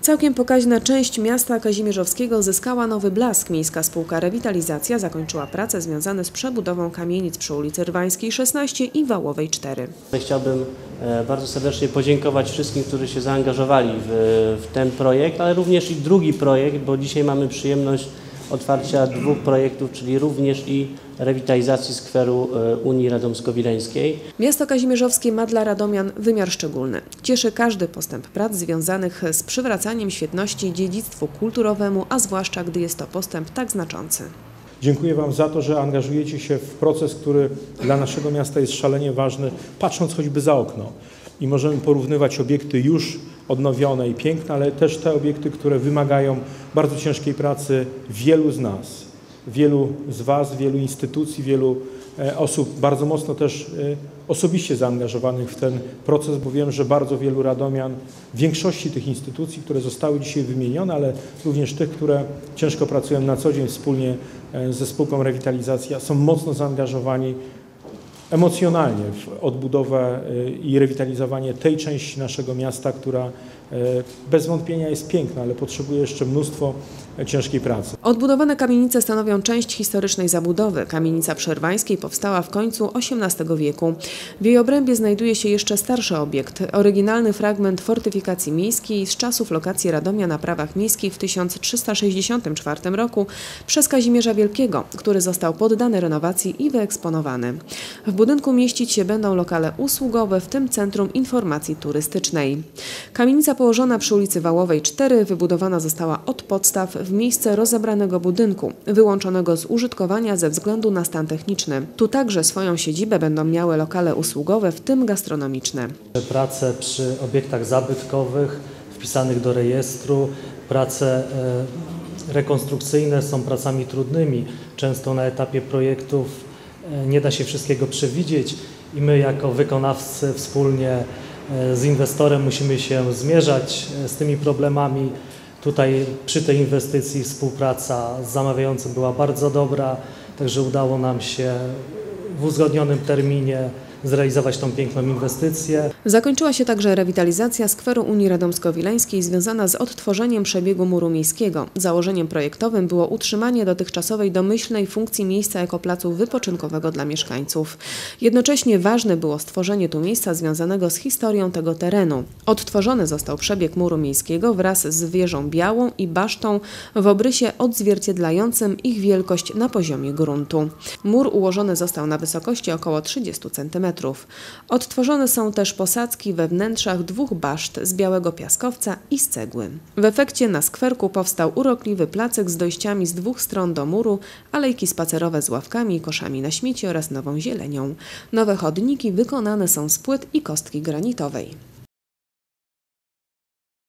Całkiem pokaźna część miasta kazimierzowskiego zyskała nowy blask. Miejska Spółka Rewitalizacja zakończyła prace związane z przebudową kamienic przy ulicy Rwańskiej 16 i Wałowej 4. Chciałbym e, bardzo serdecznie podziękować wszystkim, którzy się zaangażowali w, w ten projekt, ale również i drugi projekt, bo dzisiaj mamy przyjemność otwarcia dwóch projektów, czyli również i rewitalizacji skweru e, Unii Radomsko-Wileńskiej. Miasto kazimierzowskie ma dla radomian wymiar szczególny. Cieszy każdy postęp prac związanych z przywracaniem świetności dziedzictwu kulturowemu, a zwłaszcza gdy jest to postęp tak znaczący. Dziękuję Wam za to, że angażujecie się w proces, który dla naszego miasta jest szalenie ważny, patrząc choćby za okno. I możemy porównywać obiekty już odnowione i piękne, ale też te obiekty, które wymagają bardzo ciężkiej pracy wielu z nas, wielu z Was, wielu instytucji, wielu e, osób bardzo mocno też e, osobiście zaangażowanych w ten proces, bo wiem, że bardzo wielu radomian, większości tych instytucji, które zostały dzisiaj wymienione, ale również tych, które ciężko pracują na co dzień wspólnie e, ze spółką Rewitalizacja, są mocno zaangażowani emocjonalnie w odbudowę i rewitalizowanie tej części naszego miasta, która bez wątpienia jest piękna, ale potrzebuje jeszcze mnóstwo ciężkiej pracy. Odbudowane kamienice stanowią część historycznej zabudowy. Kamienica Przerwańskiej powstała w końcu XVIII wieku. W jej obrębie znajduje się jeszcze starszy obiekt, oryginalny fragment fortyfikacji miejskiej z czasów lokacji Radomia na prawach miejskich w 1364 roku przez Kazimierza Wielkiego, który został poddany renowacji i wyeksponowany. W budynku mieścić się będą lokale usługowe, w tym Centrum Informacji Turystycznej. Kamienica położona przy ulicy Wałowej 4 wybudowana została od podstaw w miejsce rozebranego budynku, wyłączonego z użytkowania ze względu na stan techniczny. Tu także swoją siedzibę będą miały lokale usługowe, w tym gastronomiczne. Prace przy obiektach zabytkowych wpisanych do rejestru, prace e, rekonstrukcyjne są pracami trudnymi. Często na etapie projektów e, nie da się wszystkiego przewidzieć i my jako wykonawcy wspólnie e, z inwestorem musimy się zmierzać z tymi problemami. Tutaj przy tej inwestycji współpraca z zamawiającym była bardzo dobra, także udało nam się w uzgodnionym terminie zrealizować tą piękną inwestycję. Zakończyła się także rewitalizacja skweru Unii Radomsko-Wileńskiej związana z odtworzeniem przebiegu muru miejskiego. Założeniem projektowym było utrzymanie dotychczasowej domyślnej funkcji miejsca jako placu wypoczynkowego dla mieszkańców. Jednocześnie ważne było stworzenie tu miejsca związanego z historią tego terenu. Odtworzony został przebieg muru miejskiego wraz z wieżą białą i basztą w obrysie odzwierciedlającym ich wielkość na poziomie gruntu. Mur ułożony został na wysokości około 30 cm. Odtworzone są też posadzki we wnętrzach dwóch baszt z białego piaskowca i z cegły. W efekcie na skwerku powstał urokliwy placek z dojściami z dwóch stron do muru, alejki spacerowe z ławkami i koszami na śmieci oraz nową zielenią. Nowe chodniki wykonane są z płyt i kostki granitowej.